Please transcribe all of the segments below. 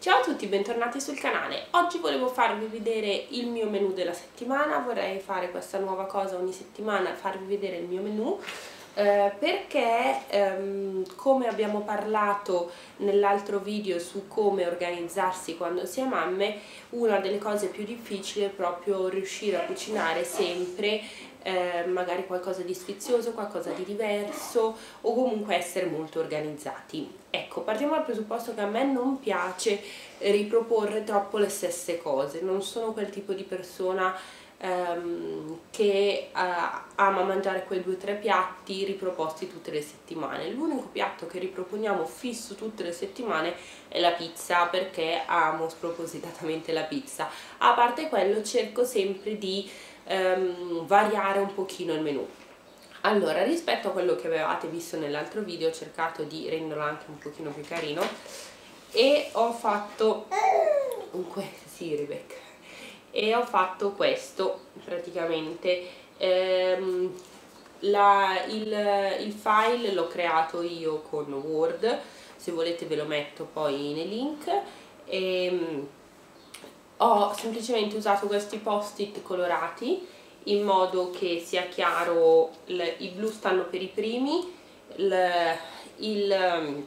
Ciao a tutti, bentornati sul canale. Oggi volevo farvi vedere il mio menù della settimana, vorrei fare questa nuova cosa ogni settimana, farvi vedere il mio menù eh, perché ehm, come abbiamo parlato nell'altro video su come organizzarsi quando si è mamme, una delle cose più difficili è proprio riuscire a cucinare sempre eh, magari qualcosa di sfizioso, qualcosa di diverso o comunque essere molto organizzati. Ecco, partiamo dal presupposto che a me non piace riproporre troppo le stesse cose, non sono quel tipo di persona ehm, che uh, ama mangiare quei due o tre piatti riproposti tutte le settimane. L'unico piatto che riproponiamo fisso tutte le settimane è la pizza perché amo spropositatamente la pizza. A parte quello cerco sempre di ehm, variare un pochino il menù. Allora, rispetto a quello che avevate visto nell'altro video ho cercato di renderlo anche un pochino più carino e ho fatto un sì Rebecca. E ho fatto questo praticamente. Ehm, la, il, il file l'ho creato io con Word. Se volete ve lo metto poi nei link. E, ehm, ho semplicemente usato questi post-it colorati in modo che sia chiaro il, i blu stanno per i primi il, il,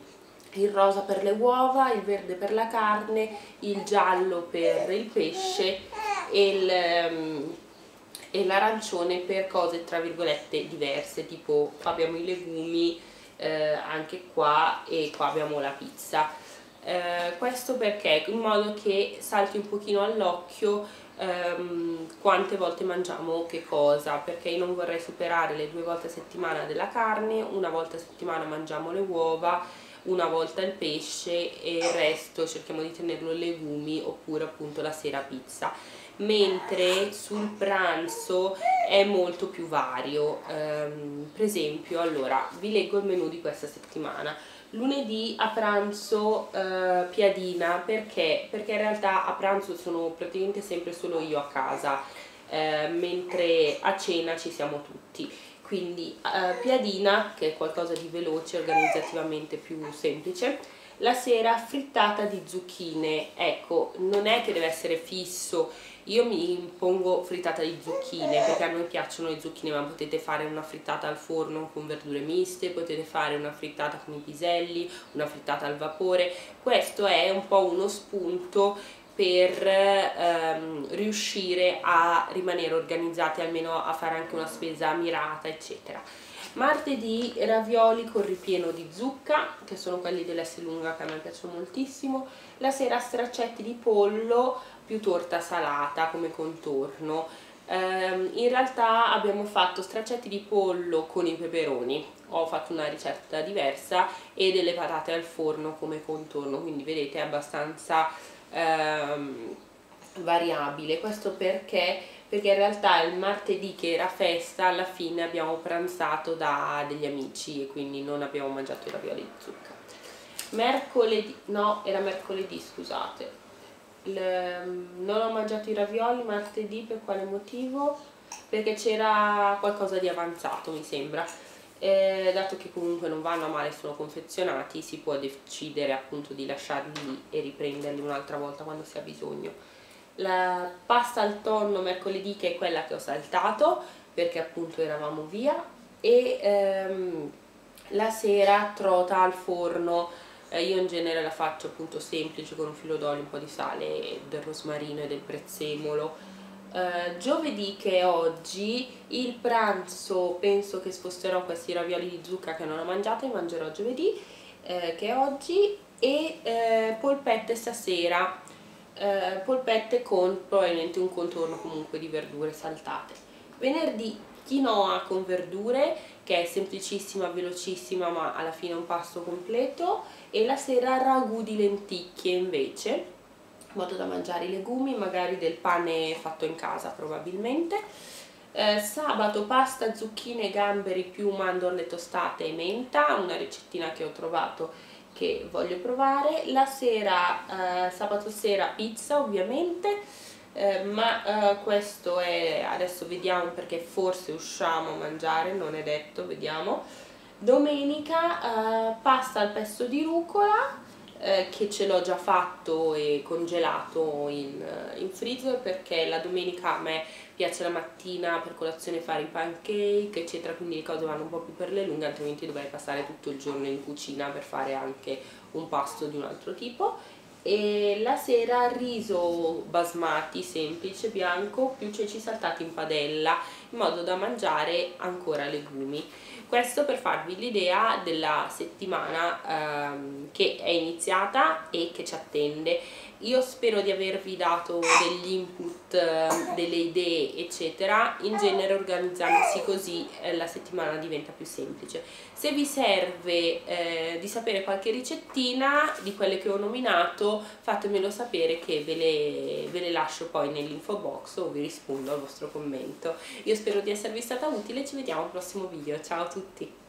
il rosa per le uova, il verde per la carne, il giallo per il pesce e l'arancione per cose tra virgolette diverse tipo abbiamo i legumi eh, anche qua e qua abbiamo la pizza. Eh, questo perché? In modo che salti un pochino all'occhio ehm, quante volte mangiamo che cosa perché io non vorrei superare le due volte a settimana della carne una volta a settimana mangiamo le uova una volta il pesce e il resto cerchiamo di tenerlo legumi oppure appunto la sera pizza. Mentre sul pranzo è molto più vario. Um, per esempio allora vi leggo il menù di questa settimana lunedì a pranzo uh, piadina. Perché? perché in realtà a pranzo sono praticamente sempre solo io a casa uh, mentre a cena ci siamo tutti. Quindi uh, piadina che è qualcosa di veloce organizzativamente più semplice la sera frittata di zucchine. Ecco non è che deve essere fisso io mi impongo frittata di zucchine perché a noi piacciono le zucchine ma potete fare una frittata al forno con verdure miste, potete fare una frittata con i piselli, una frittata al vapore, questo è un po' uno spunto per ehm, riuscire a rimanere organizzati, almeno a fare anche una spesa mirata eccetera. Martedì ravioli con ripieno di zucca, che sono quelli dell'S lunga che a me piacciono moltissimo, la sera straccetti di pollo più torta salata come contorno. Um, in realtà abbiamo fatto straccetti di pollo con i peperoni. Ho fatto una ricetta diversa e delle patate al forno come contorno quindi vedete è abbastanza um, variabile. Questo perché perché in realtà il martedì che era festa alla fine abbiamo pranzato da degli amici e quindi non abbiamo mangiato i ravioli di zucca. Mercoledì, no era mercoledì scusate. Le, non ho mangiato i ravioli martedì per quale motivo? Perché c'era qualcosa di avanzato mi sembra. Eh, dato che comunque non vanno a male, sono confezionati si può decidere appunto di lasciarli lì e riprenderli un'altra volta quando si ha bisogno la pasta al tonno mercoledì che è quella che ho saltato perché appunto eravamo via e ehm, la sera trota al forno. Eh, io in genere la faccio appunto semplice con un filo d'olio, un po' di sale, del rosmarino e del prezzemolo. Uh, giovedì che è oggi il pranzo penso che sposterò questi ravioli di zucca che non ho mangiato e mangerò giovedì eh, che è oggi e eh, polpette stasera eh, polpette con probabilmente un contorno comunque di verdure saltate. Venerdì quinoa con verdure che è semplicissima, velocissima ma alla fine è un pasto completo. E la sera ragù di lenticchie invece in modo da mangiare i legumi, magari del pane fatto in casa probabilmente. Eh, sabato pasta, zucchine, gamberi più mandorle tostate e menta una ricettina che ho trovato che voglio provare. La sera, eh, sabato sera pizza ovviamente eh, ma eh, questo è adesso vediamo perché forse usciamo a mangiare non è detto vediamo. Domenica eh, pasta al pesto di rucola eh, che ce l'ho già fatto e congelato in, eh, in freezer perché la domenica a me piace la mattina per colazione fare i pancake eccetera quindi le cose vanno un po' più per le lunghe altrimenti dovrei passare tutto il giorno in cucina per fare anche un pasto di un altro tipo e la sera riso basmati semplice bianco più ceci saltati in padella in modo da mangiare ancora legumi. Questo per farvi l'idea della settimana ehm, che è iniziata e che ci attende io spero di avervi dato degli input, ehm, delle idee eccetera, in genere organizzandosi così eh, la settimana diventa più semplice. Se vi serve eh, di sapere qualche ricettina di quelle che ho nominato fatemelo sapere che ve le, ve le lascio poi nell'info box o vi rispondo al vostro commento. Io spero di esservi stata utile ci vediamo al prossimo video, ciao a tutti!